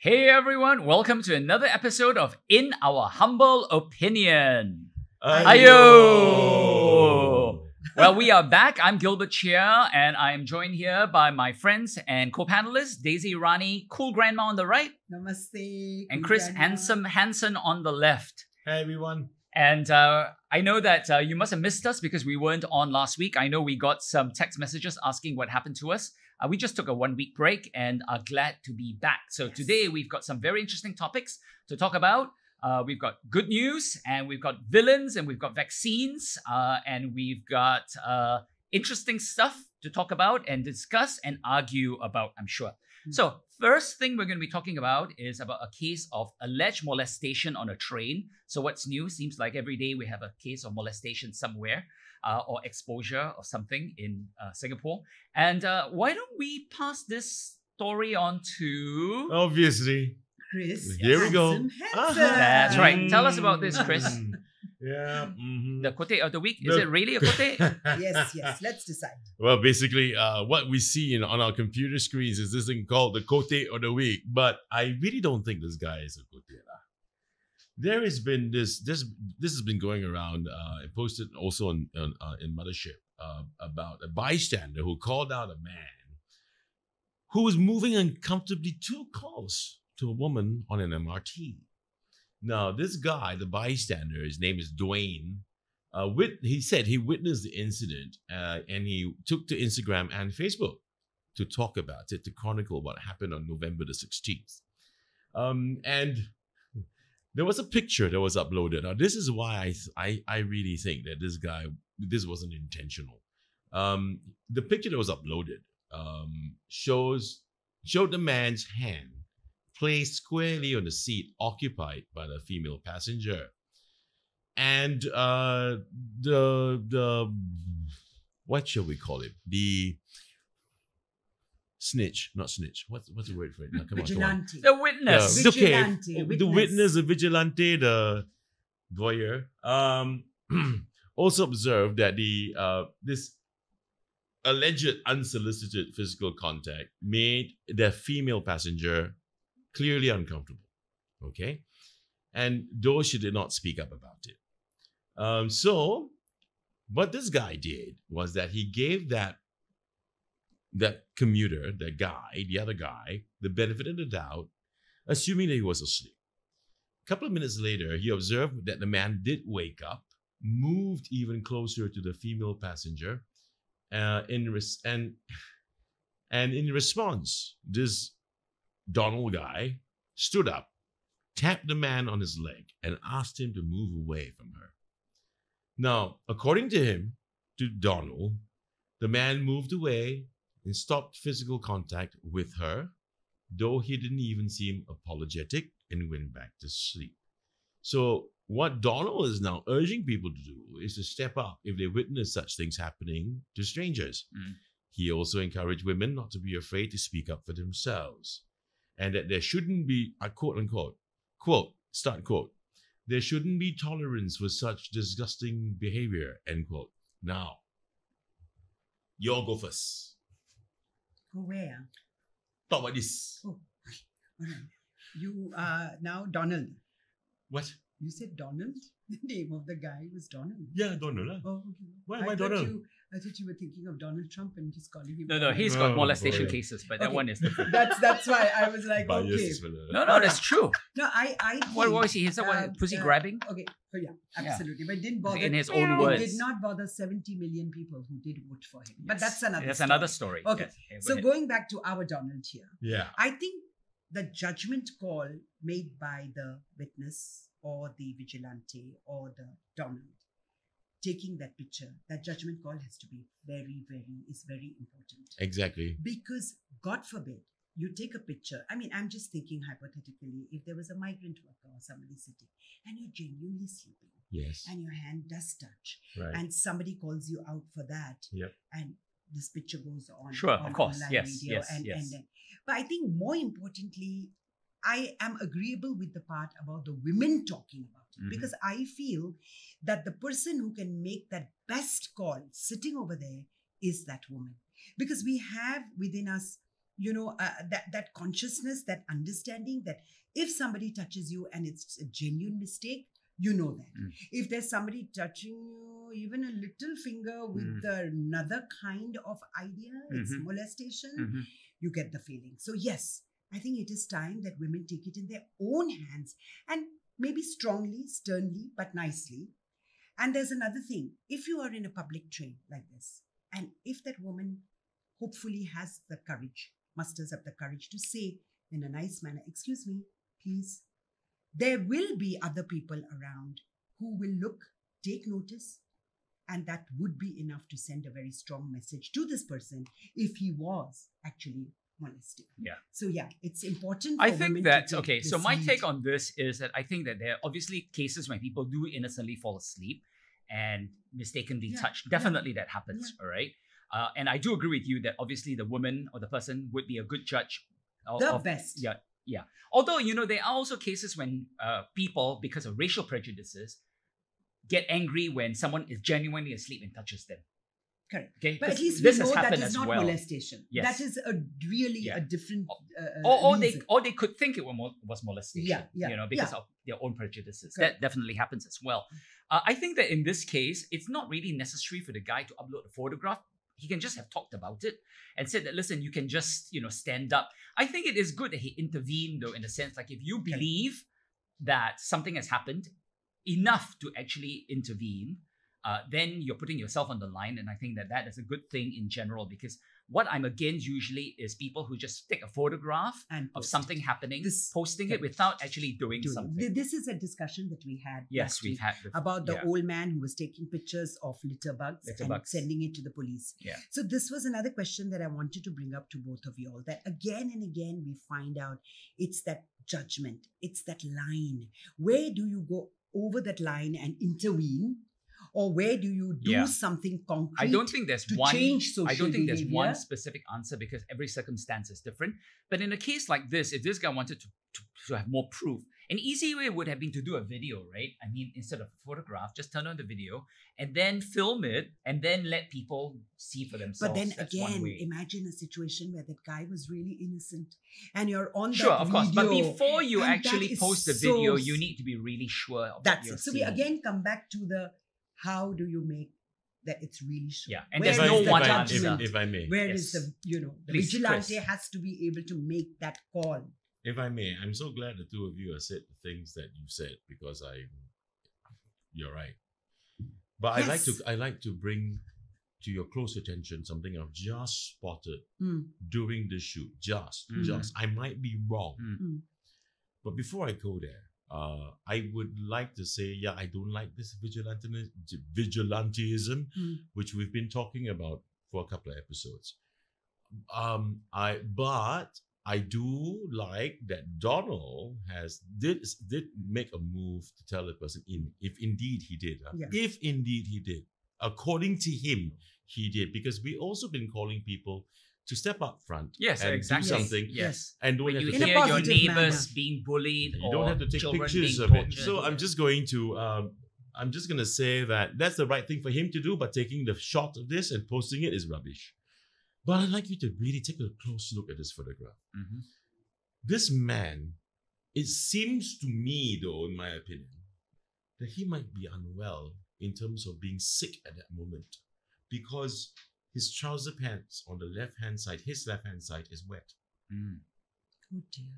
Hey everyone, welcome to another episode of In Our Humble Opinion. Ayo! well, we are back. I'm Gilbert Cheah, and I am joined here by my friends and co-panelists, Daisy Irani, cool grandma on the right, Namaste. and Chris Grandma. Handsome Henson on the left. Hey everyone. And uh, I know that uh, you must have missed us because we weren't on last week. I know we got some text messages asking what happened to us. Uh, we just took a one week break and are glad to be back. So today we've got some very interesting topics to talk about. Uh, we've got good news and we've got villains and we've got vaccines uh, and we've got uh, interesting stuff to talk about and discuss and argue about, I'm sure. So, first thing we're going to be talking about is about a case of alleged molestation on a train. So, what's new? Seems like every day we have a case of molestation somewhere uh, or exposure or something in uh, Singapore. And uh, why don't we pass this story on to. Obviously. Chris. Here we go. Handsome, Uh-huh. handsome. That's right. Tell us about this, Chris. Yeah. mhm. The quote of the week. Is The- it really a quote? Yes, yes. Let's decide. well, basically, uh, what we see in, on our computer screens is this thing called the Kote of the Week. But I really don't think this guy is a Kote. lah. There has been this this this has been going around. Uh, I posted also on, on uh, in Mothership uh, about a bystander who called out a man who was moving uncomfortably too close to a woman on an MRT. Now, this guy, the bystander, his name is Dwayne. Uh, wit- he said he witnessed the incident uh, and he took to Instagram and Facebook to talk about it, to chronicle what happened on November the 16th. Um, and there was a picture that was uploaded. Now, this is why I, I, I really think that this guy, this wasn't intentional. Um, the picture that was uploaded um, shows showed the man's hand placed squarely on the seat occupied by the female passenger and uh the the what shall we call it the snitch not snitch what's what's the word for it no, come on, come on. Vigilante. The witness. Yeah, okay Vigilante, the witness. witness the vigilante the voyeur um also observed that the uh this alleged unsolicited physical contact made the female passenger clearly uncomfortable okay? And though she did not speak up about it. Um so what this guy did was that he gave that that commuter that guy the other guy the benefit of the doubt assuming that he was asleep. A couple of minutes later he observed that the man did wake up moved even closer to the female passenger uh, in res- and and in response this donald guy stood up tapped the man on his leg and asked him to move away from her now according to him to donald the man moved away and stopped physical contact with her though he didn't even seem apologetic and went back to sleep so what Donald is now urging people to do is to step up if they witness such things happening to strangers. Mm. He also encouraged women not to be afraid to speak up for themselves, and that there shouldn't be, I quote unquote, quote, start quote, there shouldn't be tolerance for such disgusting behavior, end quote. Now, you all go first. Go where? Talk about this. Oh, all right. You are now Donald. What? You said Donald? The name of the guy was Donald. Yeah, Donald. lah. Oh, okay. Why- I why thought Donald? You, I thought you were thinking of Donald Trump and just calling him. No, no, Donald. he's got Oh, molestation boy. cases, but that one is different. That's that's why I was like, Bias okay. is for the- No, no, that's true. No, I I. What, think, what was he? Is that uh, what pussy uh, grabbing? Okay, so yeah, Yeah. absolutely. But it didn't bother. In his own words. did not bother 70 million people who did vote for him. But that's another. That's story. another story. Okay. Yes. Yeah, go So ahead. going back to our Donald here, Yeah. I think the judgment call made by the witness or the vigilante or the Donald taking that picture, that judgment call has to be very, very, is very important. Exactly. Because God forbid you take a picture. I mean, I'm just thinking hypothetically, if there was a migrant worker or somebody sitting and you're genuinely sleeping Yes. and your hand does touch Right. and somebody calls you out for that Yep. and this picture goes on Sure, of course. online Yes, yes, and, yes. and but i think more importantly i am agreeable with the part about the women talking about Mhm. because I feel that the person who can make that best call sitting over there is that woman. Because we have within us, you know, uh, that, that consciousness, that understanding that if somebody touches you and it's a genuine mistake, you know that. Mm. If there's somebody touching you, even a little finger with Mm. another kind of idea, it's Mhm. molestation, Mhm. you get the feeling. So, yes, I think it is time that women take it in their own hands and maybe strongly, sternly, but nicely. And there's another thing if you are in a public train like this, and if that woman hopefully has the courage, musters up the courage to say in a nice manner, Excuse me, please, there will be other people around who will look, take notice, and that would be enough to send a very strong message to this person if he was actually Yeah. So yeah, it's important. I think that okay. So my take on this is that I think that there are obviously cases when people do innocently fall asleep and mistakenly Yeah, touch. yeah. Definitely that happens. All right. Uh, and I do agree with you that obviously the woman or the person would be a good judge. Of, the of- best. Yeah, yeah. Although you know there are also cases when uh, people, because of racial prejudices, get angry when someone is genuinely asleep and touches them. Correct. Okay, But at least we know that is not well. molestation. Yes. That is a really Yeah. a different. Uh, uh, or, or they or they could think it was, mol- was molestation. Yeah, yeah, you know, because yeah. of their own prejudices. Correct. That definitely happens as well. Uh, I think that in this case, it's not really necessary for the guy to upload a photograph. He can just have talked about it and said that, listen, you can just you know stand up. I think it is good that he intervened though, in the sense like if you believe that something has happened enough to actually intervene. Uh, then you're putting yourself on the line, and I think that that is a good thing in general because what I'm against usually is people who just take a photograph and of something it. happening, This- posting yeah. it without actually doing, Doing- something. This is a discussion that we had. yes, we've had before. about the yeah. old man who was taking pictures of litter bugs Litter and bugs. sending it to the police. Yeah. So this was another question that I wanted to bring up to both of you all. That again and again we find out it's that judgment, it's that line. Where do you go over that line and intervene, or where do you do Yeah. something concrete? I don't think there's one. change I don't social think there's one specific answer because every circumstance is different. But in a case like this, if this guy wanted to, to, to have more proof, an easy way would have been to do a video, right? I mean, instead of a photograph, just turn on the video and then film it and then let people see for themselves. But then That's again, imagine a situation where that guy was really innocent, and you're on Sure, that of course. But before you and actually post the so video, you need to be really sure That's it. So we again come back to the how do you make that it's really sure? Yeah, and Where there's no one if, I, judgment? if, if I may, Where is Yes. the you know the Please, vigilante Chris. has to be able to make that call. if I may, I'm so glad the two of you have said the things that you said because I, you're right. But I like to I like to bring to your close attention something I've just spotted Mm. during the shoot. Just, Mm. just. I might be wrong. Mm. Mm. But before I go there, uh, I would like to say, yeah, I don't like this vigilantism, vigilanteism, Mm. which we've been talking about for a couple of episodes. Um, I but I do like that Donald has did did make a move to tell the person in if indeed he did, huh? Yeah. if indeed he did, according to him, he did because we also been calling people to step up front, Yes, and exactly. do something, Yes. and don't When have you to In a take- hear your neighbors manner. being bullied you or don't have to take pictures being of it. tortured. So I'm just going to um, I'm just going to say that that's the right thing for him to do, but taking the shot of this and posting it is rubbish. But I'd like you to really take a close look at this photograph. Mhm. This man, it seems to me, though, in my opinion, that he might be unwell in terms of being sick at that moment because his trouser pants on the left hand side, his left hand side, is wet. Mm. Oh dear.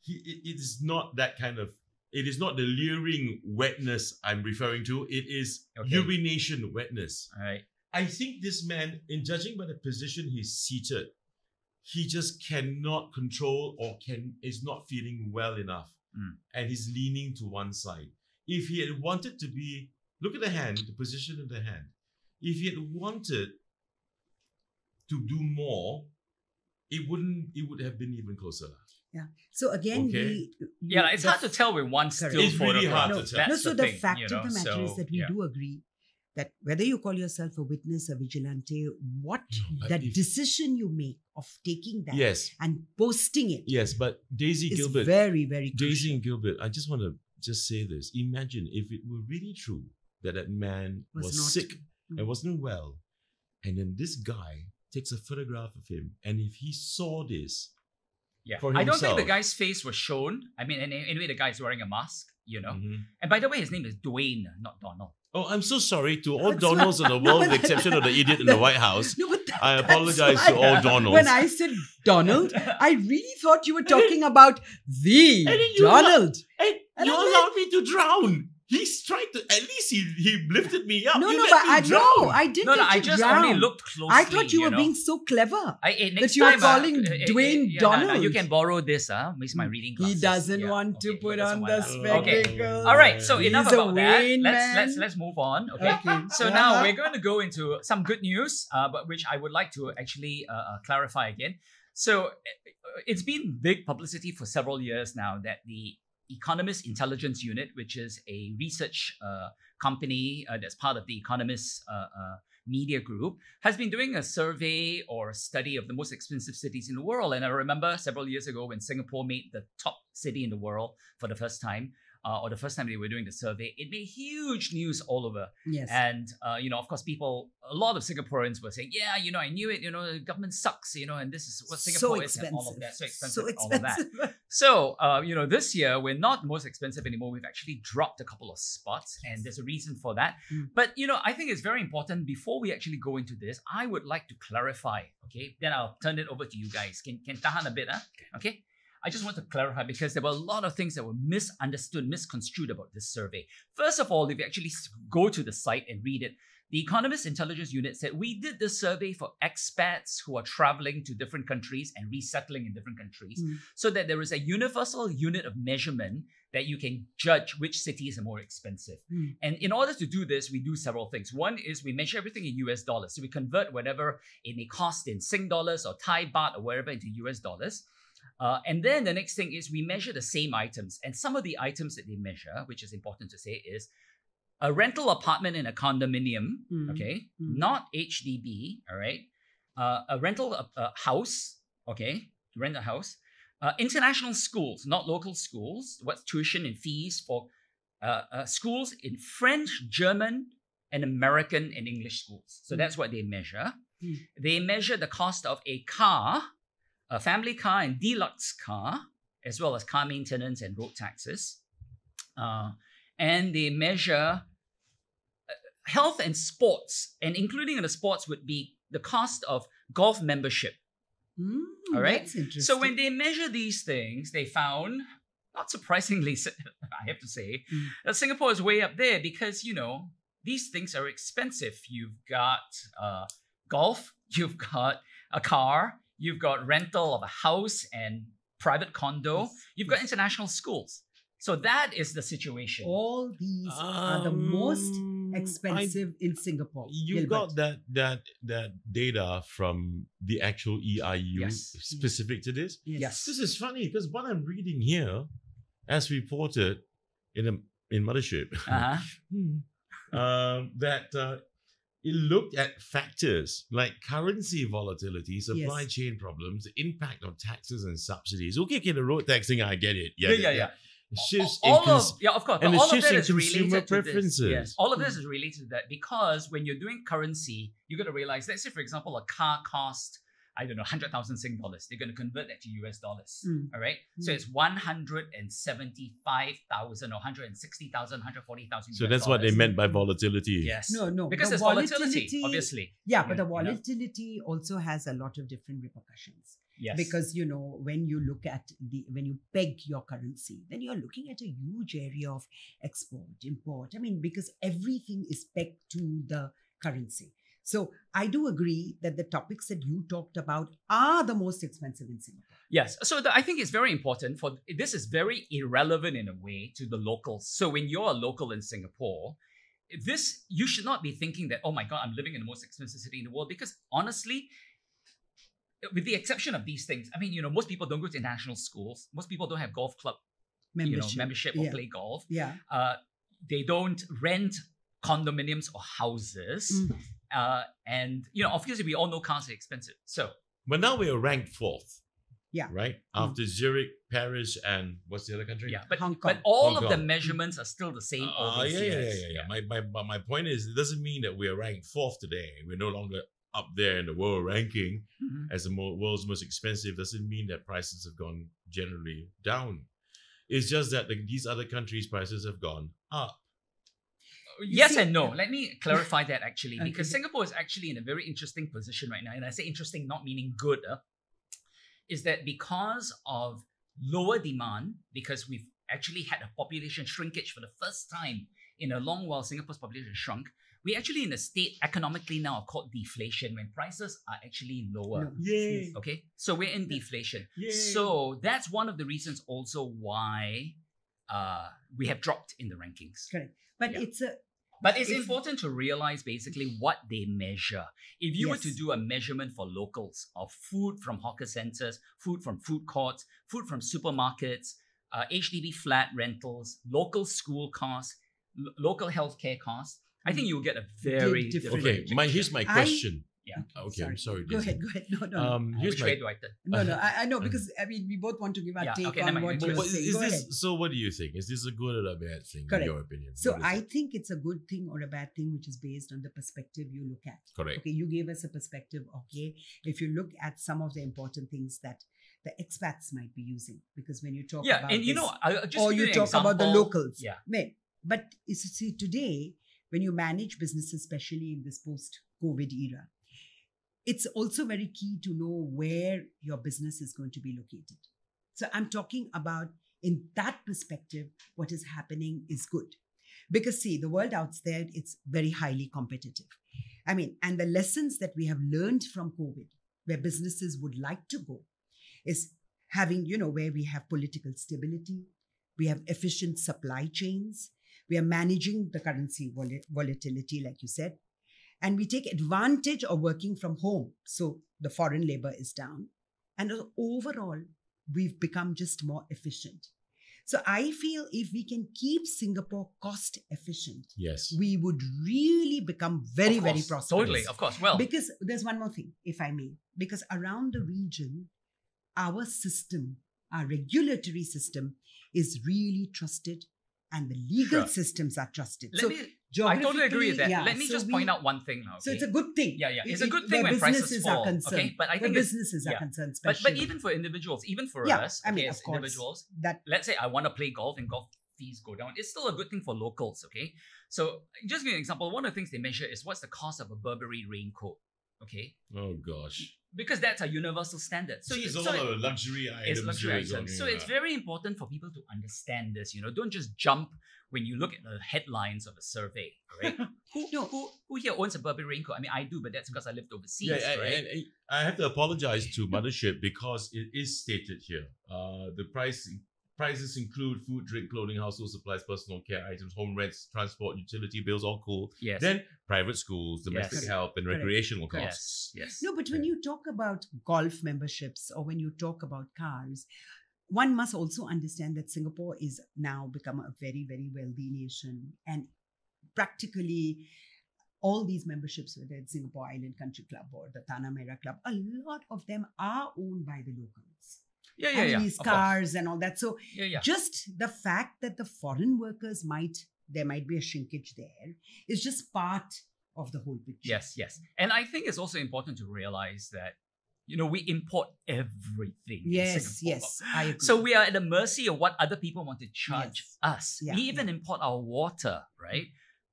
he it, it is not that kind of it is not the leering wetness I'm referring to. It is Okay. urination wetness. All right. I think this man, in judging by the position he's seated, he just cannot control or can is not feeling well enough. Mm. And he's leaning to one side. If he had wanted to be, look at the hand, the position of the hand. If he had wanted to do more, it wouldn't, it would have been even closer. Yeah. So again, Okay. we, Yeah, it's hard to tell with one still It's really photograph. hard to tell. That's no, so the, the, thing, fact you of know, the matter is that we yeah. do agree that whether you call yourself a witness, a vigilante, what but that if- decision you make of taking that Yes, and posting it. yes, but Daisy Gilbert, very, very Daisy crucial. and Gilbert, I just want to just say this. Imagine if it were really true that that man was, Was not- sick Mm. and wasn't well, and then this guy takes a photograph of him, and if he saw this, Yeah. for I don't think the guy's face was shown. I mean, any- anyway, the guy's wearing a mask, you know. Mhm. And by the way, his name is Dwayne, not Donald. oh, I'm so sorry to all Donalds in the world, with the exception of the idiot in the White House. No, but that- I apologize to all Donalds. When I said Donald, I really thought you were talking about the And Donald. Hey, And you I'm allowed me to drown. He's trying to. At least he, he lifted me up. No, You no, but I drown. know I didn't. no, no, I just drown. only looked closely. I thought you were know. being so clever. I, eh, next you were time, uh, calling eh, Dwayne yeah, no, no, you can borrow this, huh? It's my reading glasses. He doesn't Yeah, want okay, to put on the that. Okay. All right, so He's enough about that. Wayne Let's let's let's move on. Okay. Okay. So now we're going to go into some good news, uh, but which I would like to actually uh, uh, clarify again. So uh, it's been big publicity for several years now that the Economist Intelligence Unit, which is a research uh, company uh, that's part of the Economist uh, uh, media group, has been doing a survey or a study of the most expensive cities in the world. And I remember several years ago when Singapore made the top city in the world for the first time, uh, or the first time they were doing the survey, it made huge news all over. Yes. And uh, you know, of course, people, a lot of Singaporeans were saying, "Yeah, you know, I knew it. You know, the government sucks. You know, and this is what Singapore so is, and all of that. So expensive, So expensive. all of that." So, uh, you know, this year we're not most expensive anymore. We've actually dropped a couple of spots, and there's a reason for that. Mm. But you know, I think it's very important. Before we actually go into this, I would like to clarify. Okay, then I'll turn it over to you guys. Can can tahan a bit, huh? Okay. I just want to clarify because there were a lot of things that were misunderstood, misconstrued about this survey. First of all, if you actually go to the site and read it, the Economist Intelligence Unit said we did this survey for expats who are traveling to different countries and resettling in different countries Mm. so that there is a universal unit of measurement that you can judge which cities are more expensive. Mm. And in order to do this, we do several things. One is we measure everything in US dollars. So we convert whatever it may cost in Sing dollars or Thai baht or wherever into US dollars. Uh, and then the next thing is we measure the same items. And some of the items that they measure, which is important to say, is a rental apartment in a condominium, Mm. okay, Mm. not HDB, all right, uh, a rental uh, house, okay, to rent a house, uh, international schools, not local schools, what's tuition and fees for uh, uh, schools in French, German, and American and English schools. So Mm. that's what they measure. Mm. They measure the cost of a car, a family car and deluxe car, as well as car maintenance and road taxes. Uh, and they measure uh, health and sports, and including in the sports would be the cost of golf membership. Mm, All right. So when they measure these things, they found, not surprisingly, I have to say, Mm. that Singapore is way up there because you know these things are expensive. You've got uh, golf, you've got a car, you've got rental of a house and private condo, you've got international schools. So that is the situation. all these are the most Um, I- expensive in Singapore. you Gilbert. got that that that data from the actual EIU Yes. specific to this. Yes. This is funny because what I'm reading here, as reported in a, in Mothership, Uh-huh. um, that uh, it looked at factors like currency volatility, supply Yes. chain problems, the impact of taxes and subsidies. Okay, okay, the road tax thing, I get it. Yeah, yeah, yeah. Shifts all in cons- of yeah, of course, and but the all of shifts that in is consumer related to preferences. this. Yes, all of this hmm. is related to that because when you're doing currency, you got to realize. Let's say, for example, a car cost I don't know hundred thousand Sing dollars. They're going to convert that to US dollars. Mm. All right, so Mm. it's one hundred and seventy-five thousand or hundred and sixty thousand, hundred forty thousand. so that's what they meant by volatility. Yes. No, no. Because the there's volatility, volatility- obviously. Yeah, but Yeah, the you know? volatility also has a lot of different repercussions. Yes. Because you know, when you look at the when you peg your currency, then you're looking at a huge area of export, import. I mean, because everything is pegged to the currency. So I do agree that the topics that you talked about are the most expensive in Singapore. Yes. So the, I think it's very important for this is very irrelevant in a way to the locals. So when you're a local in Singapore, this you should not be thinking that oh my god I'm living in the most expensive city in the world because honestly with the exception of these things I mean you know most people don't go to international schools most people don't have golf club Membership. you know membership or yeah. play golf Yeah. uh, they don't rent condominiums or houses Mm. Uh, and you know obviously we all know cars are expensive so But now we are ranked fourth Yeah. Right Mm. after Zurich, Paris, and what's the other country? Yeah, but Hong but all Hong of the measurements are still the same. all Uh, yeah, yeah, yeah, yeah, yeah. My, my, but my point is, it doesn't mean that we're ranked fourth today. We're no longer up there in the world ranking Mhm. as the mo- world's most expensive. Doesn't mean that prices have gone generally down. It's just that the, these other countries' prices have gone up. Yes see- and no. Let me clarify that actually, Okay. because Singapore is actually in a very interesting position right now. And I say interesting, not meaning good, uh, is that because of lower demand, because we've actually had a population shrinkage for the first time in a long while, Singapore's population shrunk. We're actually in a state economically now called deflation when prices are actually lower. Yay! Okay, so we're in deflation. Yay! So that's one of the reasons also why uh, we have dropped in the rankings. Correct. But Yeah. it's a But it's If- important to realize basically what they measure. If you were to do a measurement for locals of food from hawker centers, food from food courts, food from supermarkets, uh, HDB flat rentals, local school costs, lo- local healthcare costs, I think you'll get a very different. different. Okay, my here's picture. my I- question. Yeah. Okay, I'm sorry. Go Daisy. ahead, go ahead. No, no, no. Um, Uh, here's Which my way do I turn? no, no. I, I know Uh, because I mean we both want to give our Yeah, take okay, on what you're But saying. is Go this ahead. so? What do you think? Is this a good or a bad thing Correct. in your opinion? So I it? think it's a good thing or a bad thing, which is based on the perspective you look at. correct. Okay, you gave us a perspective. Okay, if you look at some of the important things that the expats might be using, because when you talk Yeah, about and you this- know, I'll just or you an talk about the locals. Yeah. May- But you see, today, when you manage businesses, especially in this post COVID era, it's also very key to know where your business is going to be located. So I'm talking about, in that perspective, what is happening is good. Because, see, the world out there, it's very highly competitive. I mean, and the lessons that we have learned from COVID, where businesses would like to go, is having, you know, where we have political stability, we have efficient supply chains, we are managing the currency vol- volatility, like you said, and we take advantage of working from home. So the foreign labor is down. And overall, we've become just more efficient. So I feel if we can keep Singapore cost efficient, Yes. we would really become very, Of very prosperous. Totally, of course. Well, Because there's one more thing, if I may. Because around the region, our system, our regulatory system, is really trusted and the legal Sure. systems are trusted. let so me, I totally agree with that. yeah, let me so just we- point out one thing now. So it's a good thing. Yeah, yeah. It's It- a good thing when prices businesses fall. are concerned. Okay, but I think businesses yeah. are concerned, but especially but even for individuals, even for Yeah, us, I mean, okay, of course. individuals, that let's say I want to play golf and golf fees go down. It's still a good thing for locals. Okay, so just give you an example. One of the things they measure is what's the cost of a Burberry raincoat. Okay, Oh gosh. because that's a universal standard. So you, it's so all a luxury items. it's luxury you're items. talking So it's very important for people to understand this. You know, don't just jump when you look at the headlines of a survey. Right? who, No. who who here owns a Burberry raincoat? I mean, I do, but that's because I lived overseas. Yeah, right? and I have to apologize to Mothership because it is stated here. Uh, the price prices include food, drink, clothing, household supplies, personal care items, home rents, transport, utility bills, all cool. yes. Then private schools, domestic Yes. help, and Correct. recreational costs. yes. Yes. No, but when Yeah. you talk about golf memberships or when you talk about cars, one must also understand that Singapore is now become a very, very wealthy nation. And practically all these memberships, whether it's Singapore Island Country Club or the Tanah Merah Club, a lot of them are owned by the locals. Yeah, yeah, mean, yeah. these of cars and all that. So Yeah, yeah. just the fact that the foreign workers might, there might be a shrinkage there is just part of the whole picture. Yes, yes. And I think it's also important to realize that, you know, we import everything. Yes, Singapore. yes, I agree. So we are at the mercy of what other people want to charge Yes. us. Yeah, we even import our water, right?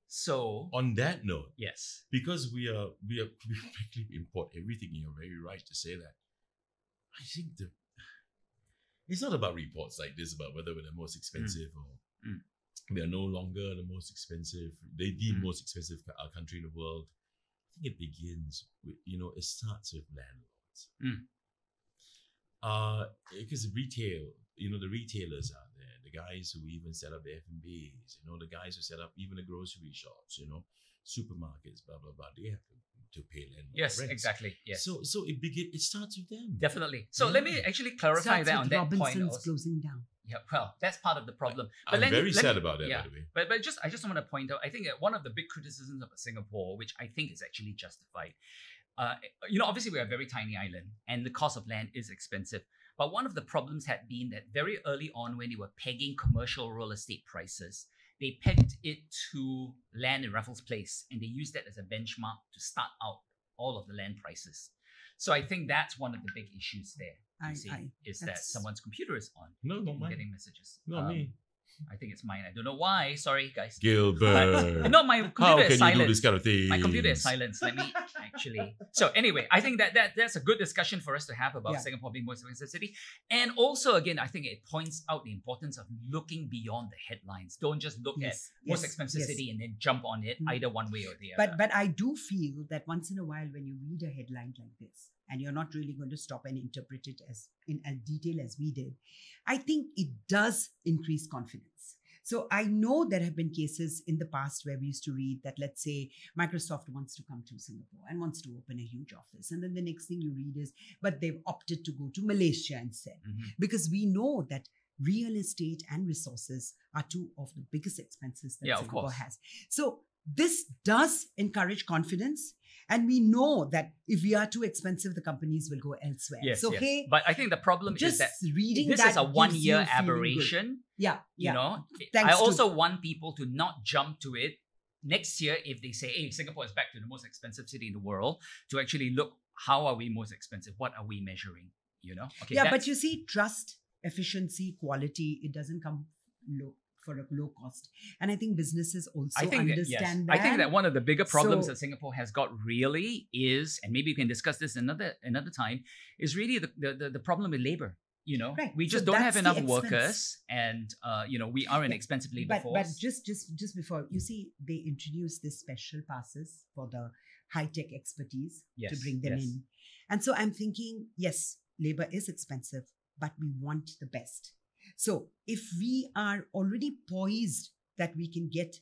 So On that note, yes. because we are we are we practically import everything, you're very right to say that. I think the it's not about reports like this about whether we're the most expensive or Mm. we are no longer the most expensive, they the Mm. most expensive uh, country in the world. I think it begins with you know it starts with landlords. Mm. Uh, because retail, you know, the retailers out there, the guys who even set up the F and B's, you know, the guys who set up even the grocery shops, you know, supermarkets, blah blah blah. They have to, to pay landlord Yes, rents. exactly. Yes. So so it begin it starts with them. Definitely. So let me actually clarify Starts that with on that Robinson's point. also. closing down. Yeah, well, that's part of the problem. But I'm let me- very let sad me- about that, yeah. by the way. But but just I just want to point out, I think that one of the big criticisms of Singapore, which I think is actually justified, uh, you know, obviously we're a very tiny island, and the cost of land is expensive. But one of the problems had been that very early on, when they were pegging commercial real estate prices, they pegged it to land in Raffles Place and they used that as a benchmark to start out all of the land prices. So I think that's one of the big issues there. You I- see, I- is that someone's computer is on. No, not I'm mine. getting messages. Not Um, me. I think it's mine. I don't know why. Sorry, guys. Gilbert. no, my computer How is can silent. you do this kind of thing? My computer is silent. Let me actually. So anyway, I think that, that that's a good discussion for us to have about Yeah. Singapore being most expensive city. And also, again, I think it points out the importance of looking beyond the headlines. Don't just look at Yes, most yes, expensive yes. city and then jump on it Mm. either one way or the other. But but I do feel that once in a while, when you read a headline like this, and you're not really going to stop and interpret it as in as detail as we did, I think it does increase confidence. So I know there have been cases in the past where we used to read that, let's say, Microsoft wants to come to Singapore and wants to open a huge office, and then the next thing you read is, but they've opted to go to Malaysia instead Mhm. because we know that real estate and resources are two of the biggest expenses that Yeah, Singapore has. So this does encourage confidence. And we know that if we are too expensive, the companies will go elsewhere. yes, so, yes. hey, But I think the problem is that reading this that is a one-year aberration. Yeah, yeah. You know, Thanks I also want people to not jump to it next year if they say, "Hey, Singapore is back to the most expensive city in the world." To actually look, how are we most expensive? What are we measuring? You know, okay. yeah, but you see, trust, efficiency, quality, it doesn't come low for a low cost. And I think businesses also I think that, yes. understand I think that one of the bigger problems So- that Singapore has got really is, and maybe we can discuss this another another time, is really the the, the, problem with labor. You know, Right. we So just don't have enough workers, and uh, you know, we are an Yeah. expensive labor but, force. but just just just before you see they introduced this special passes for the high tech expertise Yes, to bring them yes. in and so i'm thinking yes labor is expensive but we want the best so if we are already poised that we can get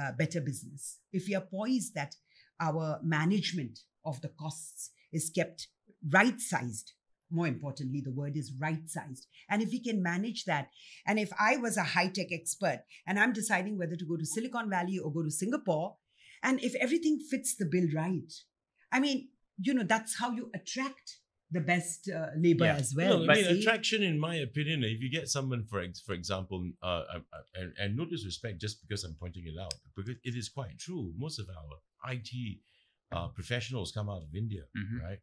uh, better business if we are poised that our management of the costs is kept right sized more importantly the word is right sized and if we can manage that and if I was a high tech expert and I'm deciding whether to go to Silicon Valley or go to Singapore, and if everything fits the bill right, I mean, you know, that's how you attract the best uh, labor Yeah. as well. No, I mean, see? attraction, in my opinion, if you get someone, for ex- for example, uh, uh, uh, and, and no disrespect, just because I'm pointing it out, because it is quite true. Most of our IT uh, professionals come out of India, Mhm. right?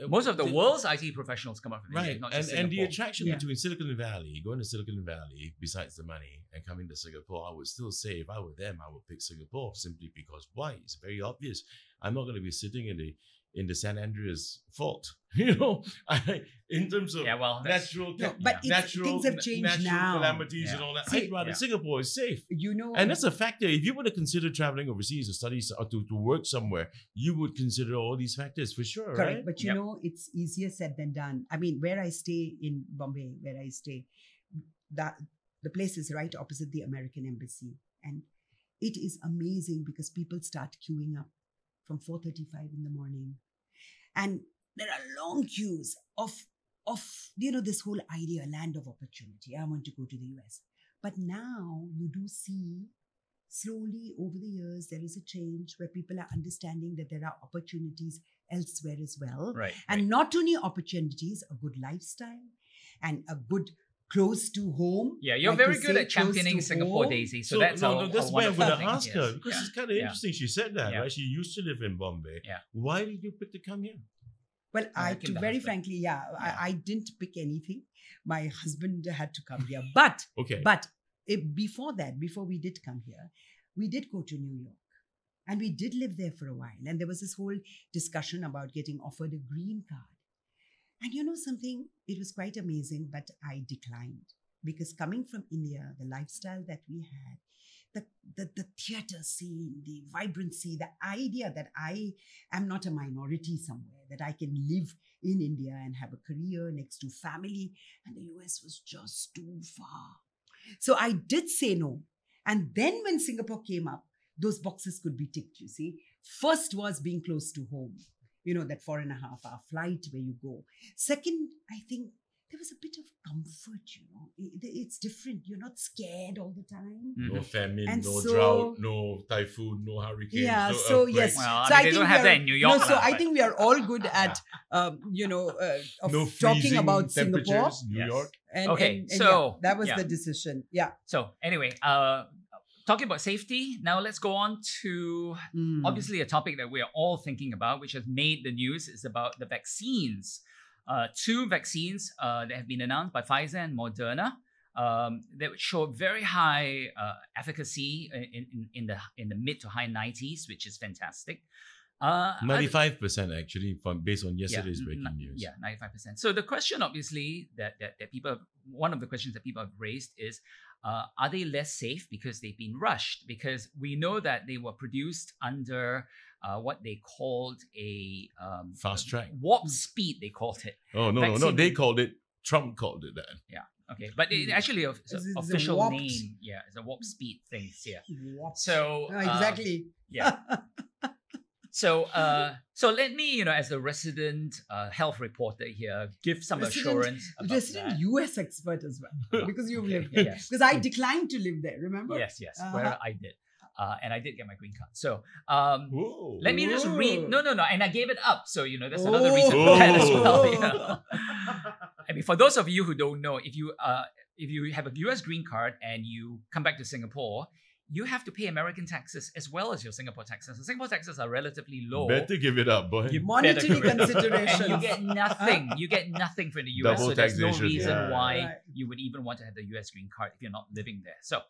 Uh, Most of the world's IT professionals come out from India, Right, not and, and the attraction Yeah. between Silicon Valley, going to Silicon Valley, besides the money, and coming to Singapore, I would still say if I were them, I would pick Singapore simply because why? It's very obvious. I'm not going to be sitting in the in the San Andreas fault, you know. I, in terms of yeah, well, that's- natural, No, but it's- natural, things have changed natural now. calamities and all that. See- I'd rather Yeah. Singapore is safe. you know, And that's a factor. If you were to consider traveling overseas to study or to, to work somewhere, you would consider all these factors for sure, correct. right? But you Yep. know, it's easier said than done. I mean, where I stay in Bombay, where I stay, that the place is right opposite the American embassy, and it is amazing because people start queuing up from 4:35 in the morning, and there are long queues of of you know this whole idea, land of opportunity. I want to go to the US, but now you do see slowly over the years there is a change where people are understanding that there are opportunities elsewhere as well right. and not only opportunities a good lifestyle and a good close to home Yeah, you're like very good say, at championing Singapore, home. Daisy. So, that's no, no, that's why I'm wonderful going thing. to ask her because Yeah. it's kind of Yeah. interesting. She said that, Yeah. right? She used to live in Bombay. Yeah. Why did you pick to come here? well I i to very husband. frankly yeah, Yeah. I, I didn't pick anything my husband had to come here but Okay. but it, before that before we did come here we did go to new york and we did live there for a while and there was this whole discussion about getting offered a green card and you know something it was quite amazing but i declined because coming from india the lifestyle that we had the, the, the theater scene, the vibrancy, the idea that I am not a minority somewhere, that I can live in India and have a career next to family, and the US was just too far. So I did say no. And then when Singapore came up, those boxes could be ticked, you see. First was being close to home, you know, that four and a half hour flight where you go. Second, I think there was a bit of comfort, you know. It- it's different. You're not scared all the time. Mhm. No famine, And no so- drought, no typhoon, no hurricane. Yeah, no so earthquake, yes, Well, I so mean, I they think don't we have that are- in New York No, so lah, I think we are all good at, um, you know, uh, of no talking about Singapore. New Yes. York. And, Okay, and- and so, yeah, that was yeah. the decision. Yeah. So anyway, uh, talking about safety, now let's go on to Mm. obviously a topic that we are all thinking about, which has made the news, is about the vaccines. Uh, two vaccines uh, that have been announced by Pfizer and Moderna um, that show very high uh, efficacy in, in, in the in the mid to high 90s, which is fantastic. Uh, Ninety-five percent actually, from based on yesterday's n- breaking n- news. Yeah, ninety-five percent. So the question, obviously, that that, that people, have, one of the questions that people have raised is, uh, are they less safe because they've been rushed? Because we know that they were produced under uh, what they called a um, Fast track. warp speed. They called it. Oh no, no, no! They called it. Trump called it that. Yeah. Okay, but it Mm. actually a, It's- it's a official warped- name. Yeah, it's a warp speed thing. Yeah. Warped. So uh, exactly. yeah. So, uh, so let me, you know, as the resident uh, health reporter here, give some Resident- assurance about Resident that. US expert as well, because you've Okay, lived there. yes. Because I declined to live there. Remember? Yes, yes, Uh-huh. where I did, uh, and I did get my green card. So, um, Whoa! let me just read. No, no, no, and I gave it up. So you know, that's another reason Oh. for that as well. Oh. yeah. I mean, for those of you who don't know, if you uh, if you have a U.S. green card and you come back to Singapore, you have to pay American taxes as well as your Singapore taxes. So Singapore taxes are relatively low. Better give it up, boy. You Monetary better give it up. And you get nothing. You get nothing from the US. Double so there's no reason yeah. why Right. you would even want to have the US green card if you're not living there. So,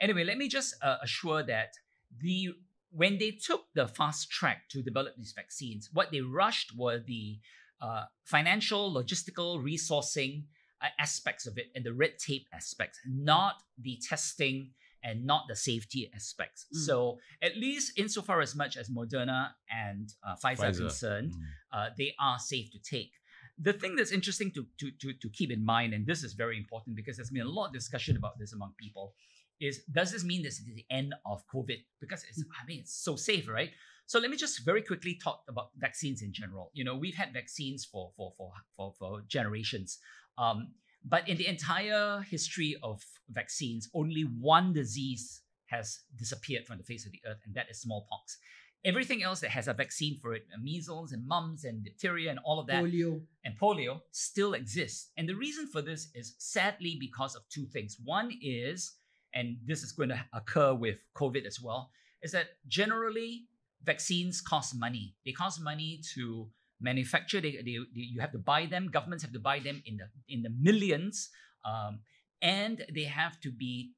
anyway, let me just uh, assure that the when they took the fast track to develop these vaccines, what they rushed were the uh, financial, logistical, resourcing uh, aspects of it and the red tape aspects, not the testing and not the safety aspects. Mm. So, at least insofar as much as Moderna and uh, Pfizer, are concerned, Mm. uh, they are safe to take. The thing that's interesting to, to, to, to keep in mind, and this is very important because there's been a lot of discussion about this among people, is does this mean this is the end of COVID? Because it's, I mean, it's so safe, right? So let me just very quickly talk about vaccines in general. You know, we've had vaccines for for for for, for generations. Um, but in the entire history of vaccines, only one disease has disappeared from the face of the earth, and that is smallpox. Everything else that has a vaccine for it, uh, measles and mumps and diphtheria and all of that, Polio. and polio still exists. And the reason for this is sadly because of two things. One is, and this is going to occur with COVID as well, is that generally vaccines cost money. They cost money to manufacture. They, they, they- you have to buy them. Governments have to buy them in the in the millions, um, and they have to be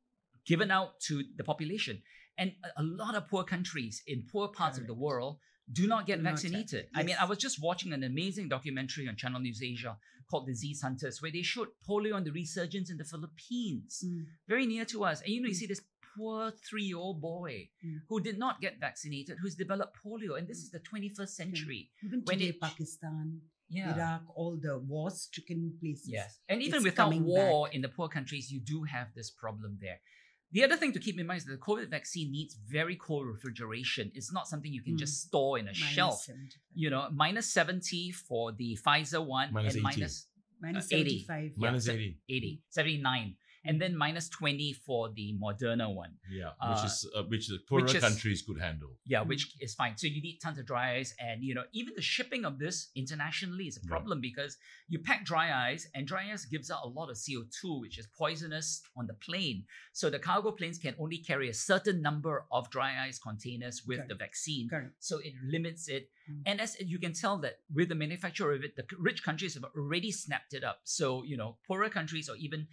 given out to the population. And a, a lot of poor countries in poor parts of the world do not get Do not have vaccinated. I mean. I was just watching an amazing documentary on Channel News Asia called Disease Hunters, where they showed polio and the resurgence in the Philippines, Mm. very near to us. And you know, you Mm. see this poor three-year-old boy Mm. who did not get vaccinated, who's developed polio, and this is the 21st century. Even When today, it- Pakistan, Yeah. Iraq, all the war-stricken places. Yes. And even It's without coming war in the poor countries, you do have this problem there. The other thing to keep in mind is that the COVID vaccine needs very cold refrigeration. It's not something you can Mm. just store in a Minus shelf. 75. You know, minus 70 for the Pfizer one Minus and 80. minus Minus uh, 80. 75. Minus se- 80. 80, 79. And then minus 20 for the Moderna one. Yeah, Uh, which is uh, which the poorer which is- countries could handle. Yeah, Mm. which is fine. So you need tons of dry ice, and you know even the shipping of this internationally is a Yeah. problem because you pack dry ice, and dry ice gives out a lot of CO two, which is poisonous on the plane. So the cargo planes can only carry a certain number of dry ice containers with the vaccine. Correct. So it limits it, Mm. and as you can tell that with the manufacturer of it, the rich countries have already snapped it up. So you know poorer countries or even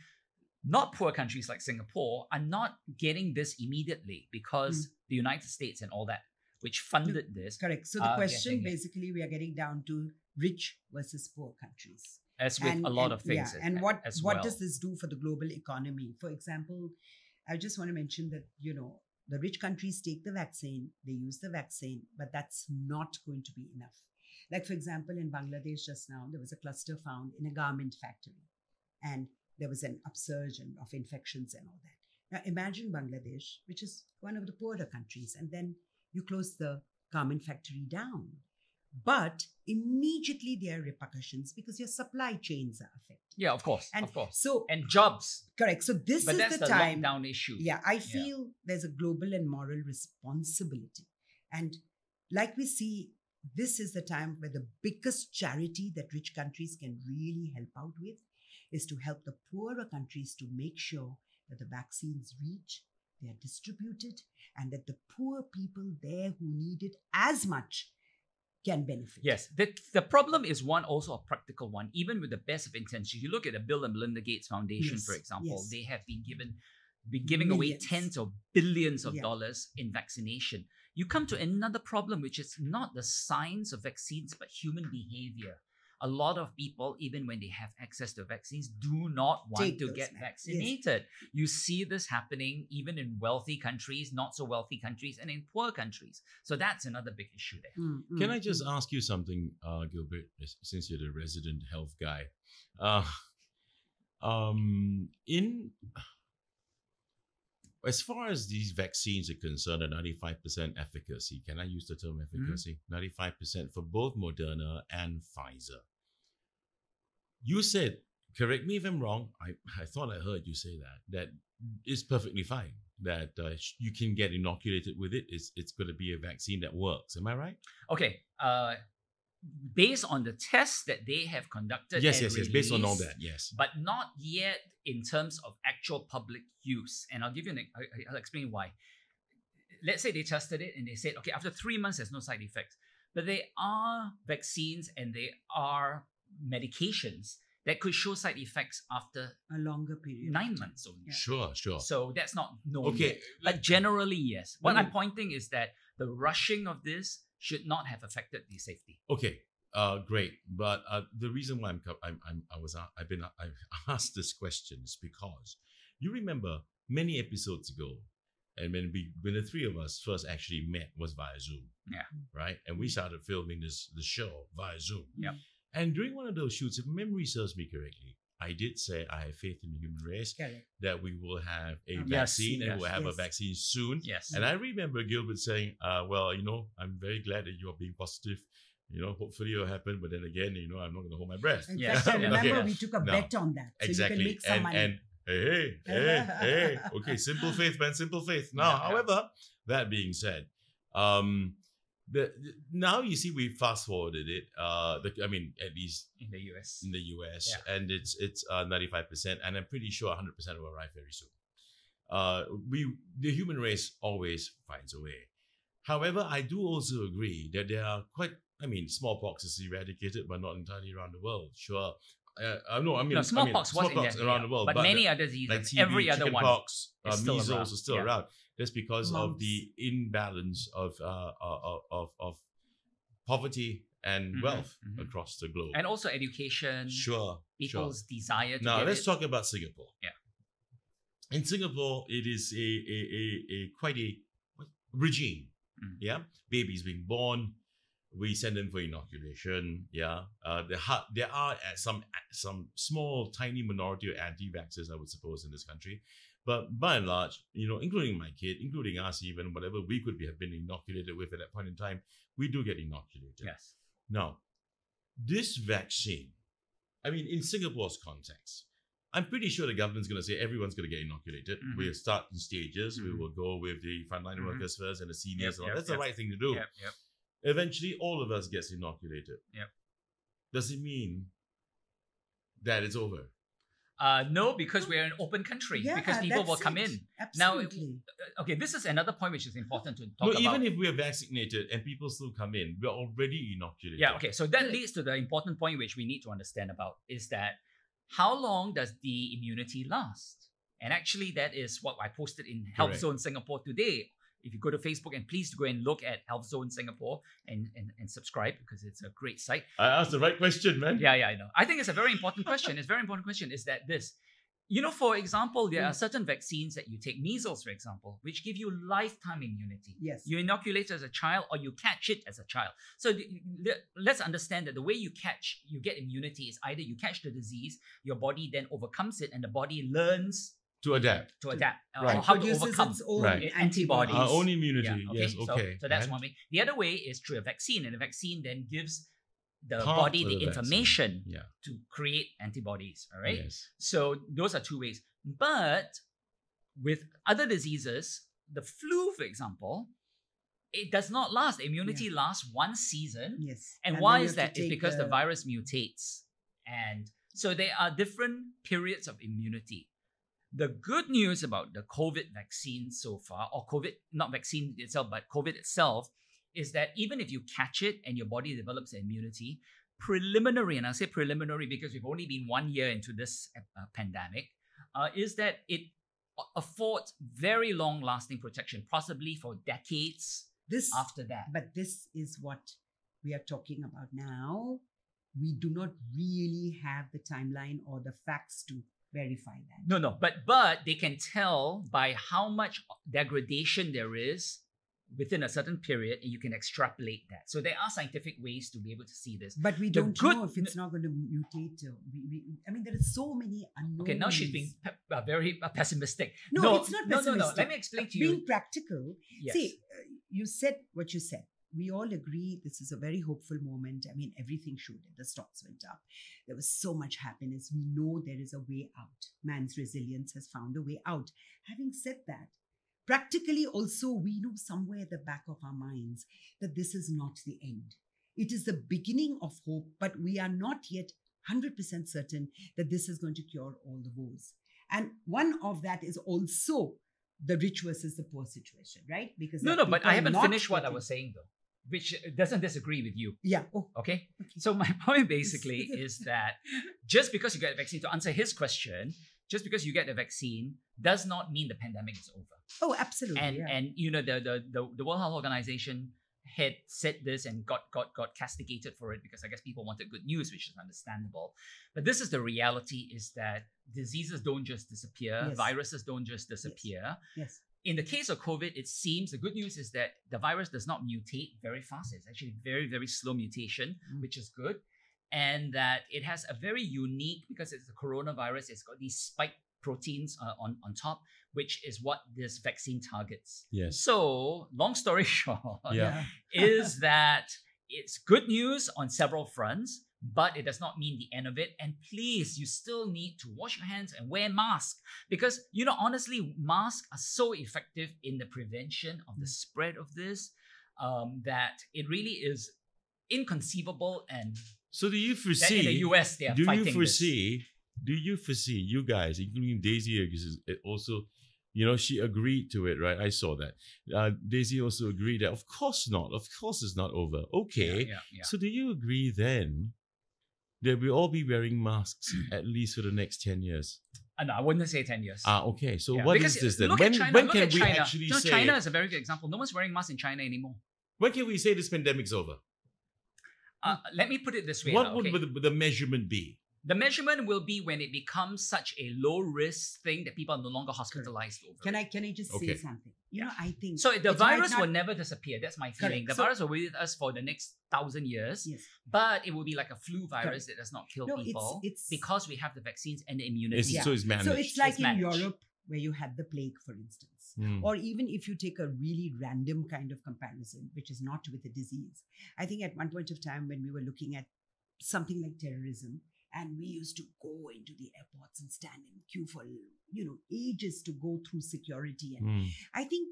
not poor countries like Singapore are not getting this immediately because the United States and all that, which funded this, Correct. So the Uh, question, basically, we are getting down to rich versus poor countries. as with and, a lot and- of things. Yeah, and what what does this do for the global economy? For example, I just want to mention that you know the rich countries take the vaccine, they use the vaccine, but that's not going to be enough. Like for example, in Bangladesh just now, there was a cluster found in a garment factory, and there was an upsurge in- of infections and all that. Now imagine Bangladesh, which is one of the poorer countries, and then you close the garment factory down. but immediately there are repercussions because your supply chains are affected. Yeah, of course, And of course. so, And jobs, correct. So this but is that's the, the, time. lockdown issue. Yeah, I feel there's a global and moral responsibility. And like we see, this is the time where the biggest charity that rich countries can really help out with is to help the poorer countries to make sure that the vaccines reach, they are distributed, and that the poor people there who need it as much can benefit. Yes, the, the problem is one also a practical one. Even with the best of intentions, you look at the Bill and Melinda Gates Foundation, for example, yes. they have been given been giving away tens of billions of Yeah. dollars in vaccination. You come to another problem, which is not the science of vaccines, but human behavior. A lot of people, even when they have access to vaccines, do not want Take to those get vac- yes. vaccinated. You see this happening even in wealthy countries, not so wealthy countries, and in poor countries. So that's another big issue there. Mm, mm, Can I just mm. ask you something, uh, Gilbert, since you're the resident health guy? Uh, um, in as far as these vaccines are concerned, a 95% efficacy, can I use the term efficacy? 95% for both Moderna and Pfizer. You said, correct me if I'm wrong, I, I thought I heard you say that, that it's perfectly fine, that uh, you can get inoculated with it. It's, it's going to be a vaccine that works. Am I right? Okay. Uh, based on the tests that they have conducted. yes, and yes, yes. Based on all that, yes. But not yet in terms of actual public use. And I'll give you an, I- I- I'll explain why. Let's say they tested it and they said, okay, after three months, there's no side effects. But there are vaccines and there are medications that could show side effects after a longer period. nine months only. Yeah. Sure, sure. So that's not known. okay, yet. But uh, generally, yes. What I'm pointing is that the rushing of this should not have affected the safety. okay, uh, great. But uh, the reason why I'm, I'm, I'm I was a- I've been I've asked this question is because you remember many episodes ago, and when we when the three of us first actually met was via Zoom. Yeah. Right, and we started filming this the show via Zoom. Yeah. And during one of those shoots, if memory serves me correctly, I did say I have faith in the human race Correct. that we will have a Um, Yes, vaccine and yes, we'll have yes. a vaccine soon. Yes. And I remember Gilbert saying, uh, well, you know, I'm very glad that you are being positive. You know, hopefully it'll happen. But then again, you know, I'm not going to hold my breath. In Yes, fact, I remember yes. we took a No. bet on that. So exactly. you can make some and, money. and hey, hey, hey. Okay, simple faith, man, simple faith. Now, Yeah, yeah. however, that being said, um, the, the- now you see we fast forwarded it. Uh, the, I mean, at least in the US. in the US, Yeah. and it's it's uh, 95%, and I'm pretty sure 100% will arrive very soon. Uh, we the human race always finds a way. However, I do also agree that there are quite. I mean, smallpox is eradicated, but not entirely around the world. Sure, uh, I know. I mean, no, I mean, smallpox around yeah. the world, but, the- many other diseases, like every other one. chickenpox, uh, measles around. are still Yeah. around. That's because of the imbalance of uh, of, of of poverty and Mhm, wealth mhm. across the globe. And also education, sure, sure. people's desire to Now let's it. talk about Singapore. Yeah. In Singapore, it is a a, a, a quite a regime. Mm. Yeah, babies being born, we send them for inoculation. Yeah, uh, there, ha- there are uh, some some small tiny minority of anti-vaxxers, I would suppose, in this country. But by and large, you know, including my kid, including us, even whatever we could be, have been inoculated with at that point in time, we do get inoculated. Yes. Now, this vaccine, I mean, in Singapore's context, I'm pretty sure the government's going to say everyone's going to get inoculated. Mhm. We'll start in stages. We Mhm. will go with the frontline Mhm. workers first and the seniors. Yep, and all. yep, That's yep. the right thing to do. Yep, yep. Eventually, all of us gets inoculated. Yep. Does it mean that it's over? Uh, no, because we're an open country. Yeah, because people will come it. in. Now, Absolutely. Uh, Okay, this is another point which is important to talk No, about. even if we are vaccinated and people still come in, we're already inoculated. Yeah, okay. So that Good. leads to the important point which we need to understand about is that how long does the immunity last? And actually, that is what I posted in Health Correct. Zone Singapore today. If you go to Facebook and please go and look at Health Zone Singapore and, and, and subscribe because it's a great site. I asked the right question, man. Yeah, yeah, I know. I think it's a very important question. It's a very important question. Is that this? You know, for example, there are Mm. certain vaccines that you take, measles, for example, which give you lifetime immunity. yes. You inoculate as a child or you catch it as a child. So th- le- let's understand that the way you catch, you get immunity is either you catch the disease, your body then overcomes it, and the body learns To adapt. to adapt uh, Right. how to produces overcome its own Right. Antibodies. Our own immunity. Yeah, okay. Yes, So- okay. So, that's And- one way. The other way is through a vaccine, and the vaccine then gives the Part body the, the information Yeah. to create antibodies. All right. Yes. So those are two ways. But with other diseases, the flu, for example, it does not last. Immunity lasts one season. Yes. And, then why is have that? It's take because the virus mutates. And so there are different periods of immunity. The good news about the COVID vaccine so far, or COVID, not vaccine itself, but COVID itself, is that even if you catch it and your body develops immunity, preliminary, and I say preliminary because we've only been one year into this uh, pandemic, uh, is that it affords very long lasting protection, possibly for decades This, after that. but this is what we are talking about now. We do not really have the timeline or the facts to verify that. No, no, but but they can tell by how much degradation there is within a certain period, and you can extrapolate that. So there are scientific ways to be able to see this. But we The don't good- know if it's not going to mutate. We, we, I mean, there are so many unknowns. Okay, now she's being pe- uh, very uh, pessimistic. No, no, it's not no, no, no. pessimistic. Let me explain to you. Being practical, Yes. See, uh, you said what you said. We all agree this is a very hopeful moment. I mean, everything showed it. The stocks went up. There was so much happiness. We know there is a way out. Man's resilience has found a way out. Having said that, practically also, we know somewhere at the back of our minds that this is not the end. It is the beginning of hope, but we are not yet 100% certain that this is going to cure all the woes. And one of that is also the rich versus the poor situation, right? Because no, no, but I haven't finished what I was saying though, which doesn't disagree with you. Yeah. Oh, Okay. okay. So my point basically is that just because you get a vaccine, to answer his question, just because you get a vaccine does not mean the pandemic is over. oh, absolutely. and yeah. and you know the, the the the World Health Organization had said this and got got got castigated for it because I guess people wanted good news, which is understandable. But this is the reality: is that diseases don't just disappear, Yes. viruses don't just disappear. yes. In the case of COVID, it seems the good news is that the virus does not mutate very fast. It's actually very very slow mutation, Mm. which is good, and that it has a very unique because it's the coronavirus. It's got these spike proteins uh, on on top, which is what this vaccine targets. Yes. So, long story short, Yeah. is that it's good news on several fronts, but it does not mean the end of it. And please, you still need to wash your hands and wear masks because, you know, honestly, masks are so effective in the prevention of the spread of this um, that it really is inconceivable. And So do you foresee? in the US, they are do fighting you this. foresee? Do you foresee you guys, including Daisy, is- it also, you know, she agreed to it, right? I saw that. Uh, Daisy also agreed that, of course not. Of course, it's not over. Yeah, Okay. yeah, yeah. So do you agree then that we'll all be wearing masks at least for the next ten years? Uh, no, I wouldn't say 10 years. Ah, okay. So Yeah, what because is this then? When China, when can we China. actually no, say? China is a very good example. No one's wearing masks in China anymore. when can we say this pandemic's over? Uh, let me put it this way. what now, would okay? the, the measurement be? The measurement will be when it becomes such a low risk thing that people are no longer hospitalized over. Can. I can I just Okay. say something? You know, I think So the virus not- will never disappear. That's my feeling. Correct. The So- virus will be with us for the next thousand years, Yes. but it will be like a flu virus that does not kill No, people it's- because we have the vaccines and the immunity. It's, Yeah. So it's managed. So it's like It's in managed. Europe where you had the plague, for instance. Hmm. Or even if you take a really random kind of comparison, which is not with a disease. I think at one point of time when we were looking at something like terrorism, and we used to go into the airports and stand in queue for you know ages to go through security and Hmm. I think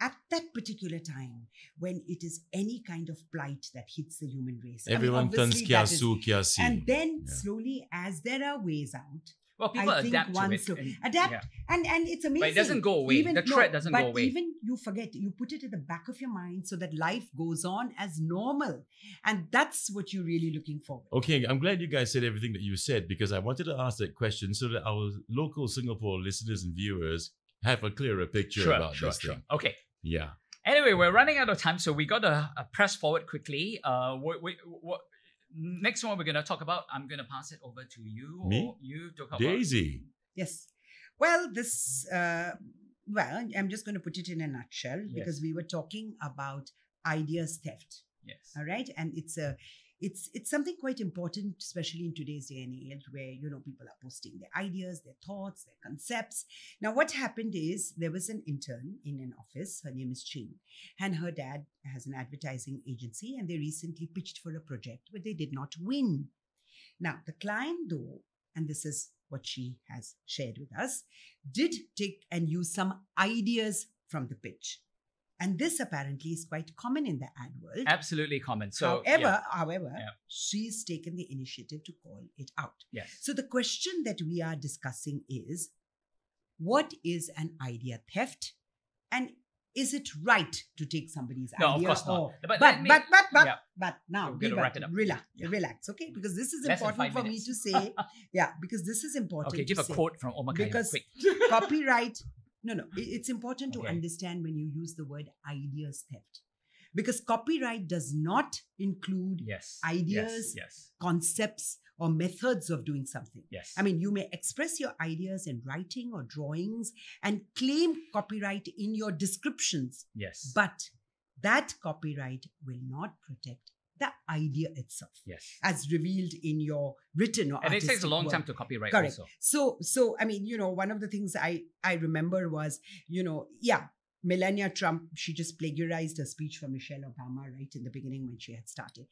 at that particular time, when it is any kind of plight that hits the human race, I mean, Everyone turns that is- kiasu kiasi. and then Yeah. slowly, as there are ways out, well, people I think adapt to it. and- adapt, yeah. and and it's amazing. But it doesn't go away. The threat doesn't go but away. even you forget, you put it at the back of your mind so that life goes on as normal, and that's what you're really looking for. Okay, I'm glad you guys said everything that you said because I wanted to ask that question so that our local Singapore listeners and viewers have a clearer picture Sure, about sure, this sure. thing. Okay. Yeah. Anyway, we're running out of time, so we got to uh, press forward quickly. Uh, we, we, what, next one we're going to talk about, I'm going to pass it over to you. Me? Or you talk about Daisy. Yes. Well, this, uh, well, I'm just going to put it in a nutshell Yes. because we were talking about ideas theft. Yes. All right. And it's a, it's it's something quite important, especially in today's day and age, where you know people are posting their ideas, their thoughts, their concepts. Now, what happened is there was an intern in an office. Her name is Ching, and her dad has an advertising agency, and they recently pitched for a project, but they did not win. Now, the client, though, and this is what she has shared with us, did take and use some ideas from the pitch. And this apparently is quite common in the ad world. Absolutely common. So, however, yeah. however, Yeah. she's taken the initiative to call it out. yes. So the question that we are discussing is what is an idea theft? And is it right to take somebody's No, of idea? course not. or- But but, me- but, but, but, yeah. but now, gonna wrap it up. Relax, Yeah. relax, okay? Because this is Less important for me to say. yeah, because this is important. Okay, give a say. quote from Omar Khayyam, Because quick. copyright no no hmm. it's important to understand when you use the word ideas theft because copyright does not include Yes. ideas- Yes. Yes. concepts or methods of doing something yes. i mean you may express your ideas in writing or drawings and claim copyright in your descriptions yes. but that copyright will not protect the idea itself yes. as revealed in your written or And it takes a long work. time to copyright Correct. also. So, so I mean, you know, one of the things I I remember was, you know, yeah, Melania Trump. She just plagiarized a speech from Michelle Obama right in the beginning when she had started,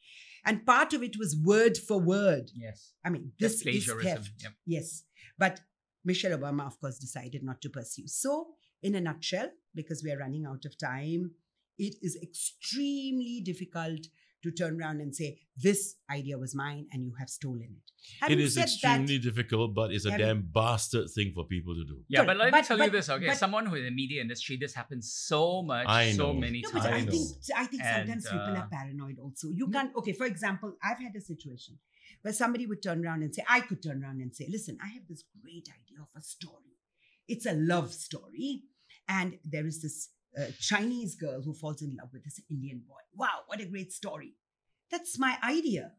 and part of it was word for word. Yes. I mean, That's this is plagiarism, theft. yep. Yes, but Michelle Obama, of course, decided not to pursue. So, in a nutshell, because we are running out of time, it is extremely difficult to turn around and say this idea was mine and you have stolen it. It Having is said that- extremely difficult, but it's a Having- damn bastard thing for people to do. Yeah, Correct. but let me But- tell you this, okay? but- Someone who is in the media industry, this happens so much, I so know. many No, times. but I, know. think I think And, sometimes people uh, are paranoid also. You can't okay, for example, I've had a situation where somebody would turn around and say, I could turn around and say, listen, I have this great idea of a story. It's a love story. And there is this Chinese girl who falls in love with this Indian boy. Wow, what a great story. That's my idea.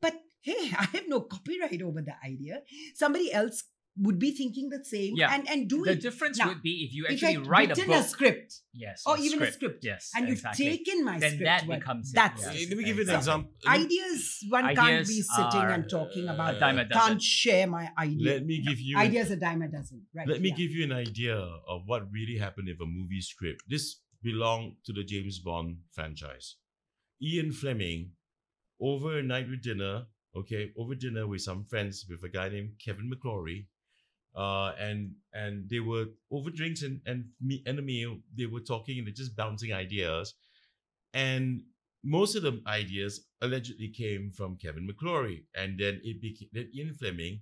But hey, I have no copyright over the idea. Somebody else would be thinking the same Yeah. and, and do the it. difference Now, would be if you if actually I'd write a written book. a script yes. or even a script, Yes. and you've exactly. taken my script. Then script that well, becomes it, that's yes. it. Let me give you an example. Let me- ideas one can't be sitting and talking about a dime a dozen. can't share my idea Let me give you. ideas a dime a dozen right Let me yeah. give you an idea of what really happened if a movie script. This belonged to the James Bond franchise. Ian Fleming, over a night with dinner, okay, over dinner with some friends with a guy named Kevin McClory, uh, and and they were over drinks and and me and a meal. They were talking and they're just bouncing ideas, and most of the ideas allegedly came from Kevin McClory, and then it became then Ian Fleming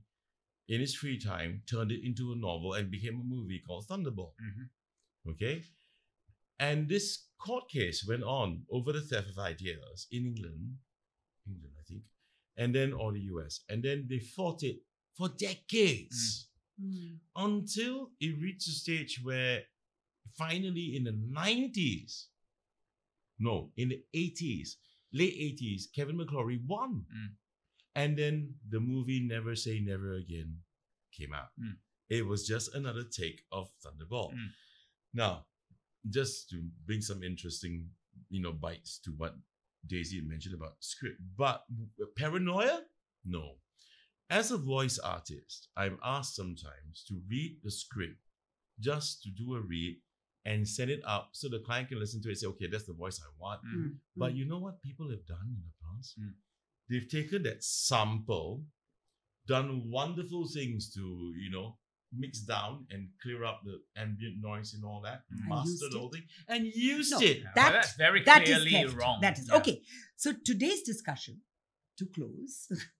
in his free time, turned it into a novel and became a movie called Thunderball. Mhm. Okay? And this court case went on over the theft of ideas in England, England, I think, and then all the US. And then they fought it for decades Mm. Until it reached a stage where finally in the 90s, no, in the 80s, late 80s, Kevin McClory won. Mm. And then the movie Never Say Never Again came out. Mm. It was just another take of Thunderball. Mm. Now, just to bring some interesting, you know, bites to what Daisy had mentioned about script, but paranoia? No. As a voice artist, I'm asked sometimes to read the script just to do a read and send it up so the client can listen to it and say, okay, that's the voice I want. Mm. Mm. But Mm. you know what people have done in the past? Mm. They've taken that sample, done wonderful things to, you know, mix down and clear up the ambient noise and all that, And master used the it. whole thing, and used No, it. That- well, that's very That is clearly theft. wrong. That is Yeah. okay. So today's discussion, to close,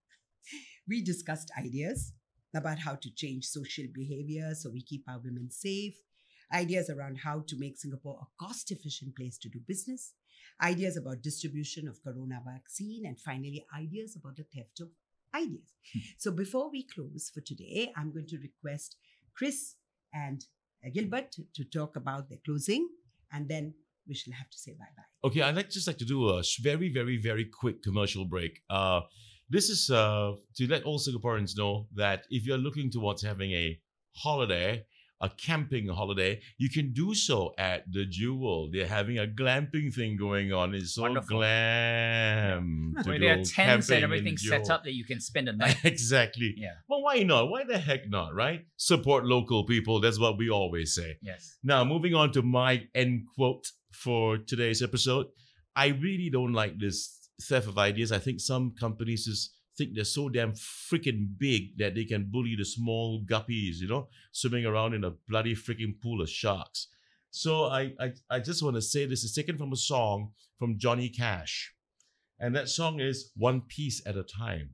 we discussed ideas about how to change social behavior so we keep our women safe, ideas around how to make Singapore a cost-efficient place to do business, ideas about distribution of corona vaccine, and finally ideas about the theft of ideas. so before we close for today, I'm going to request Chris and Gilbert to, talk about their closing, and then we shall have to say bye-bye. Okay, I'd like just like to do a very, very, very quick commercial break. Uh, this is uh, to let all Singaporeans know that if you're looking towards having a holiday, a camping holiday, you can do so at the Jewel. They're having a glamping thing going on. It's so Wonderful. glam. to Where there are tents and everything set up that you can spend a night. exactly. yeah. Well, why not? Why the heck not, right? Support local people. That's what we always say. Yes. Now, moving on to my end quote for today's episode. I really don't like this theft of ideas. I think some companies just think they're so damn freaking big that they can bully the small guppies, you know, swimming around in a bloody freaking pool of sharks. So I, I, I just want to say this is taken from a song from Johnny Cash. And that song is One Piece at a Time.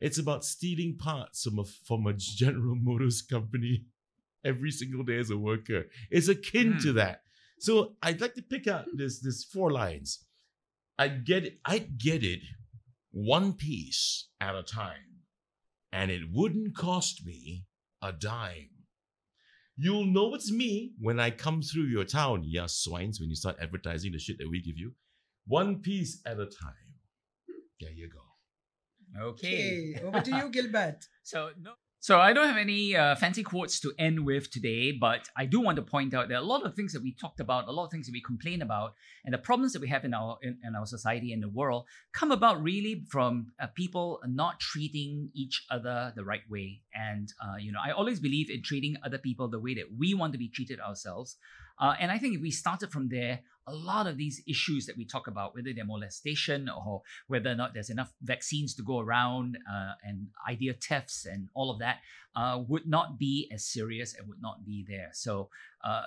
It's about stealing parts from a, from a General Motors company every single day as a worker. It's akin to Hmm. that. So I'd like to pick out this this four lines. I get it. I get it. One piece at a time, and it wouldn't cost me a dime. You'll know it's me when I come through your town, ya swines, when you start advertising the shit that we give you. One piece at a time. There you go. Okay. Okay, over to you, Gilbert. So no. So I don't have any uh, fancy quotes to end with today, but I do want to point out that a lot of things that we talked about, a lot of things that we complain about, and the problems that we have in our in, in our society and the world come about really from uh, people not treating each other the right way. And uh, you know, I always believe in treating other people the way that we want to be treated ourselves. Uh, and I think if we started from there, a lot of these issues that we talk about, whether they're molestation or whether or not there's enough vaccines to go around uh, and idea thefts and all of that, uh, would not be as serious and would not be there. So, uh,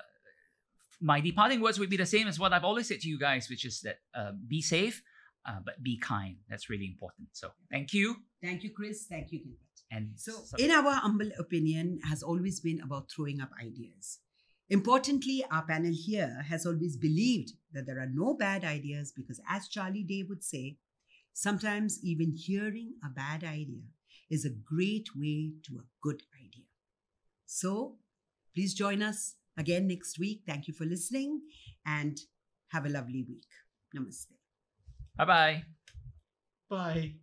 my departing words would be the same as what I've always said to you guys, which is that uh, be safe, uh, but be kind. That's really important. So, thank you. Thank you, Chris. Thank you, Gilbert. And So, so- in our humble opinion, has always been about throwing up ideas. Importantly, our panel here has always believed that there are no bad ideas because, as Charlie Day would say, sometimes even hearing a bad idea is a great way to a good idea. So, please join us again next week. Thank you for listening and have a lovely week. Namaste. bye bye. Bye.